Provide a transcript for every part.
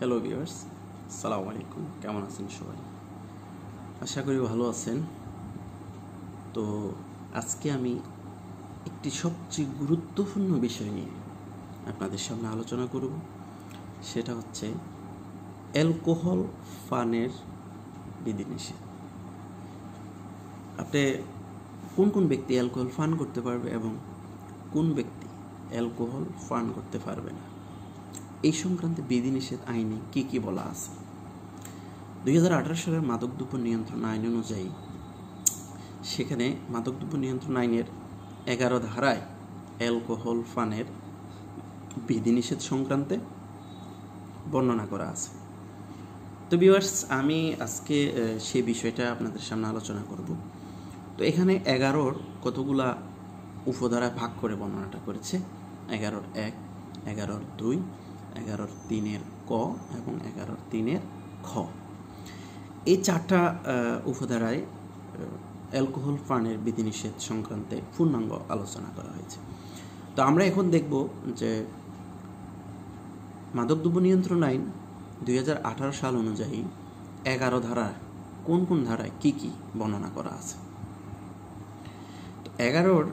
Hello viewers সালাম আলাইকুম কেমন আছেন সবাই? আশা করি ভালো আছেন। তো আজকে আমি একটি সবচেয়ে গুরুত্বপূর্ণ বিষয় নিয়ে আপনাদের সামনে আলোচনা করব। সেটা হচ্ছে অ্যালকোহল পানের বিধিনিষেধ। আপনি কোন কোন ব্যক্তি অ্যালকোহল পান করতে পারবে এবং কোন ব্যক্তি অ্যালকোহল পান করতে পারবে না? এই সংক্রান্তে বিধিনিষেধ আইনে কি কি বলা আছে? দু হাজার আঠারো সালের মাদক মাদকদ্রব্য নিয়ন্ত্রণ আইন অনুযায়ী, সেখানে মাদকদ্রব্য নিয়ন্ত্রণ আইনের এগারো ধারায় অ্যালকোহল পানের বিধিনিষেধ সংক্রান্তে বর্ণনা করা আছে। তো ভিউয়ার্স আমি আজকে সেই বিষয়টা আপনাদের সামনে আলোচনা করব। তো এখানে এগারোর কতগুলা উপধারায় ভাগ করে বর্ণনাটা করেছে? এগারোর এক, এগারোর দুই এগারোর তিনের ক এবং এগারোর তিনের খ। এই চারটা উপধারায় অ্যালকোহল পানের বিধিনিষেধ সংক্রান্তে পূর্ণাঙ্গ আলোচনা করা হয়েছে। তো আমরা এখন দেখব যে মাদকদ্রব্য নিয়ন্ত্রণ আইন দুই হাজার আঠারো সাল অনুযায়ী এগারো ধারার কোন কোন ধারায় কি কি বর্ণনা করা আছে? এগারোর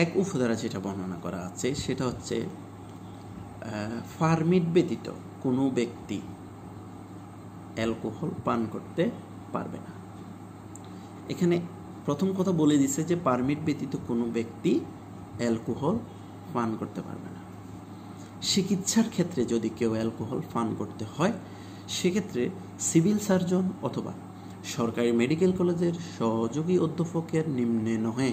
এক উপধারা যেটা বর্ণনা করা আছে সেটা হচ্ছে ফার্মিট ব্যতীত কোনো ব্যক্তি অ্যালকোহল পান করতে পারবে না। এখানে প্রথম কথা বলে দিছে যে পারমিট ব্যতীত কোনো ব্যক্তি অ্যালকোহল পান করতে পারবে না। চিকিৎসার ক্ষেত্রে যদি কেউ অ্যালকোহল পান করতে হয়, সেক্ষেত্রে সিভিল সার্জন অথবা সরকারি মেডিকেল কলেজের সহযোগী অধ্যাপকের নিম্নে নহে।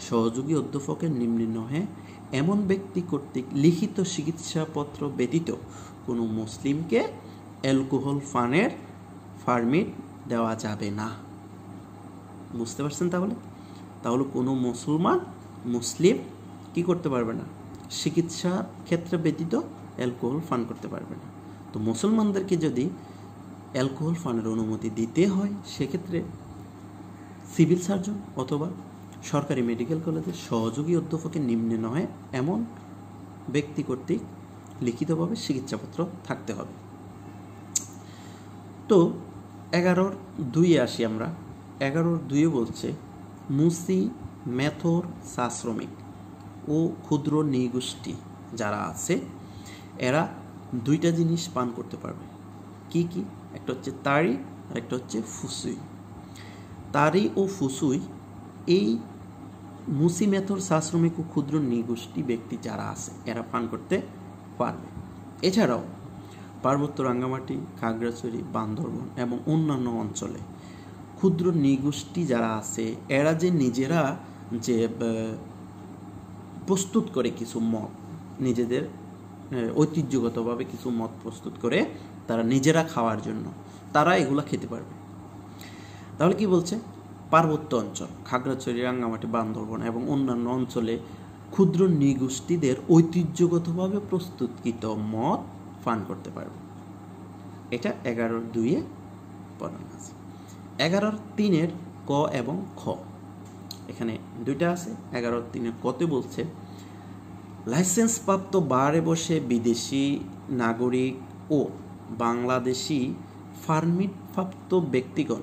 সহযোগী অধ্যাপকের নিম্নে নহে, এমন ব্যক্তি কর্তৃক লিখিত চিকিৎসাপত্র ব্যতীত কোনো মুসলিমকে অ্যালকোহল পানের পারমিট দেওয়া যাবে না। বুঝতে পারছেন তাহলে? তাহলে কোনো মুসলমান, মুসলিম কি করতে পারবে না? চিকিৎসা ক্ষেত্রে ব্যতীত অ্যালকোহল পান করতে পারবে না। তো মুসলমানদেরকে যদি অ্যালকোহল পানের অনুমতি দিতে হয়, সেক্ষেত্রে সিভিল সার্জন অথবা সরকারি মেডিকেল কলেজের সহযোগী অধ্যাপকের নিম্নে নয় এমন ব্যক্তি কর্তৃক লিখিতভাবে চিকিৎসাপত্র থাকতে হবে। তো, এগারোর দুইয়ে আসি আমরা। এগারোর দুইয়ে বলছে, মুসি মেথর চা শ্রমিক ও ক্ষুদ্র নৃগোষ্ঠী যারা আছে, এরা দুইটা জিনিস পান করতে পারবে। কি কি? একটা হচ্ছে তারি আর একটা হচ্ছে ফুসুই। তারি ও ফুসুই এই মুসি মেথর চা শ্রমিক ও ক্ষুদ্র নৃগোষ্ঠী ব্যক্তি যারা আছে, এরা পান করতে পারবে। এছাড়াও পার্বত্য রাঙ্গামাটি, খাগড়াছড়ি, বান্দরবন এবং অন্যান্য অঞ্চলে ক্ষুদ্র নৃগোষ্ঠী যারা আছে, এরা যে নিজেরা যে প্রস্তুত করে কিছু মত, নিজেদের ঐতিহ্যগতভাবে কিছু মত প্রস্তুত করে তারা নিজেরা খাওয়ার জন্য তারা এগুলা খেতে পারবে। তাহলে কি বলছে? পার্বত্য অঞ্চল, খাগড়াছড়ি, রাঙ্গামাটি, বান্দরবন এবং অন্যান্য অঞ্চলে ক্ষুদ্র নৃগোষ্ঠীদের ঐতিহ্যগতভাবে প্রস্তুতকৃত মদ পান করতে পারবে। এটা এগারোর দুইয়ে বর্ণনা আছে। এগারোর তিনের ক এবং খ। এখানে দুইটা আছে, এগারোর তিনের কতে বলছে, লাইসেন্সপ্রাপ্ত বারে বসে বিদেশি নাগরিক ও বাংলাদেশি পারমিটপ্রাপ্ত ব্যক্তিগণ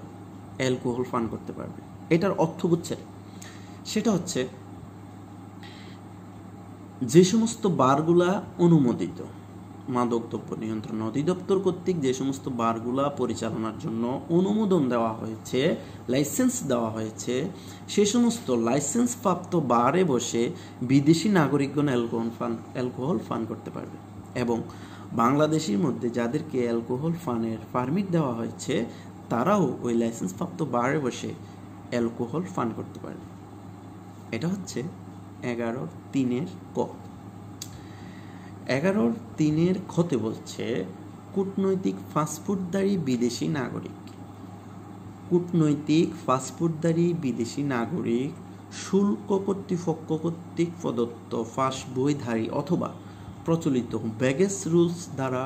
অ্যালকোহল পান করতে পারবে। এটার অর্থ বুঝছে সেটা হচ্ছে যে সমস্ত বারগুলা অনুমোদিত মাদকদ্রব্য নিয়ন্ত্রণ অধিদপ্তর কর্তৃক যে সমস্ত বারগুলা পরিচালনার জন্য অনুমোদন দেওয়া হয়েছে, লাইসেন্স দেওয়া হয়েছে, সে সমস্ত লাইসেন্স প্রাপ্ত বারে বসে বিদেশি নাগরিকগণ অ্যালকোহল ফান, অ্যালকোহল পান করতে পারবে। এবং বাংলাদেশের মধ্যে যাদেরকে অ্যালকোহল ফানের পারমিট দেওয়া হয়েছে তারাও ওই লাইসেন্স প্রাপ্ত বারে বসে অ্যালকোহল পান করতে পারে এটা হচ্ছে এগারোর তিনের ক। এগারোর তিনের ক্ষতে বলছে, কূটনৈতিক ফাস্টফুডদারী বিদেশি নাগরিক। কূটনৈতিক ফাস্টফুডদারী বিদেশি নাগরিক, শুল্ক কর্তৃপক্ষ কর্তৃক প্রদত্ত ফাঁস বইধারী অথবা প্রচলিত ব্যাগেজ রুলস দ্বারা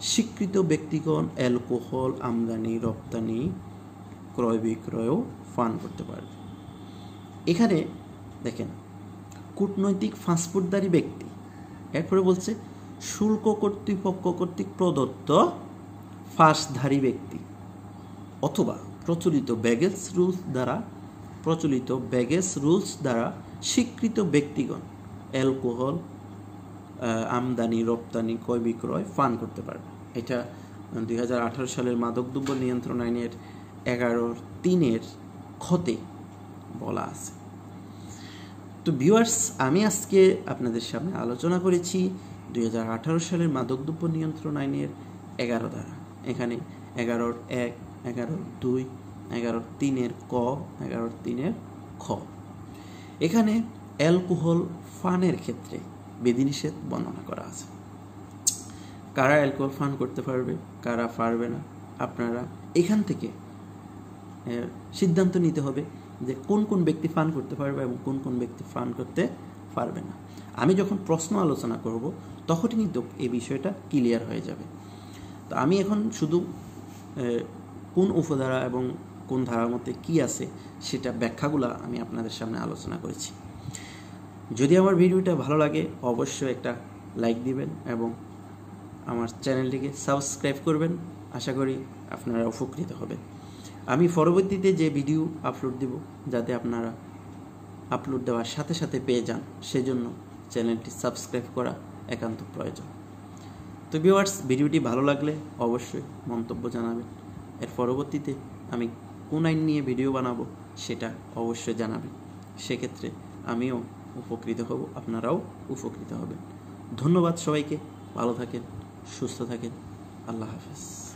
স্বীকৃত ব্যক্তিগণ অ্যালকোহল, আমদানি, রপ্তানি, ক্রয় বিক্রয়ও পান করতে পারবে। এখানে দেখেন, কূটনৈতিক ফাস্টফুডদারী ব্যক্তি, এরপরে বলছে, শুল্ক কর্তৃপক্ষ কর্তৃক প্রদত্ত ফাঁসধারী ব্যক্তি অথবা প্রচলিত ব্যাগেজ রুলস দ্বারা, প্রচলিত ব্যাগেজ রুলস দ্বারা স্বীকৃত ব্যক্তিগণ অ্যালকোহল আমদানি, রপ্তানি, ক্রয় বিক্রয় ফান করতে পারবে। এটা দুই হাজার আঠারো সালের মাদকদ্রব্য নিয়ন্ত্রণ আইনের এগারোর তিনের ক্ষতে বলা আছে। তো ভিউয়ার্স আমি আজকে আপনাদের সামনে আলোচনা করেছি দুই হাজার আঠারো সালের মাদকদ্রব্য নিয়ন্ত্রণ আইনের এগারো ধারা এখানে এগারোর এক, এগারোর দুই, এগারোর তিনের ক, এগারোর তিনের খ। এখানে অ্যালকোহল ফানের ক্ষেত্রে বিধিনিষেধ বর্ণনা করা আছে। কারা অ্যালকোহল ফান করতে পারবে, কারা পারবে না, আপনারা এখান থেকে সিদ্ধান্ত নিতে হবে যে কোন কোন ব্যক্তি ফান করতে পারবে এবং কোন কোন ব্যক্তি ফান করতে পারবে না। আমি যখন প্রশ্ন আলোচনা করব, তখনই কিন্তু এই বিষয়টা ক্লিয়ার হয়ে যাবে। তো আমি এখন শুধু কোন উপধারা এবং কোন ধারার মধ্যে কী আছে, সেটা ব্যাখ্যাগুলা আমি আপনাদের সামনে আলোচনা করেছি। যদি আমার ভিডিওটা ভালো লাগে, অবশ্যই একটা লাইক দিবেন এবং আমার চ্যানেলটিকে সাবস্ক্রাইব করবেন। আশা করি আপনারা উপকৃত হবেন। আমি পরবর্তীতে যে ভিডিও আপলোড দিব, যাতে আপনারা আপলোড দেওয়ার সাথে সাথে পেয়ে যান, সেজন্য চ্যানেলটি সাবস্ক্রাইব করা একান্ত প্রয়োজন। তো ভিউয়ার্স ভিডিওটি ভালো লাগলে অবশ্যই মন্তব্য জানাবেন। এর পরবর্তীতে আমি কোন আইন নিয়ে ভিডিও বানাবো, সেটা অবশ্যই জানাবেন। সেক্ষেত্রে আমিও উপকৃত হব আপনারাও উপকৃত হবেন। ধন্যবাদ সবাইকে ভালো থাকেন সুস্থ থাকেন আল্লাহ হাফেজ।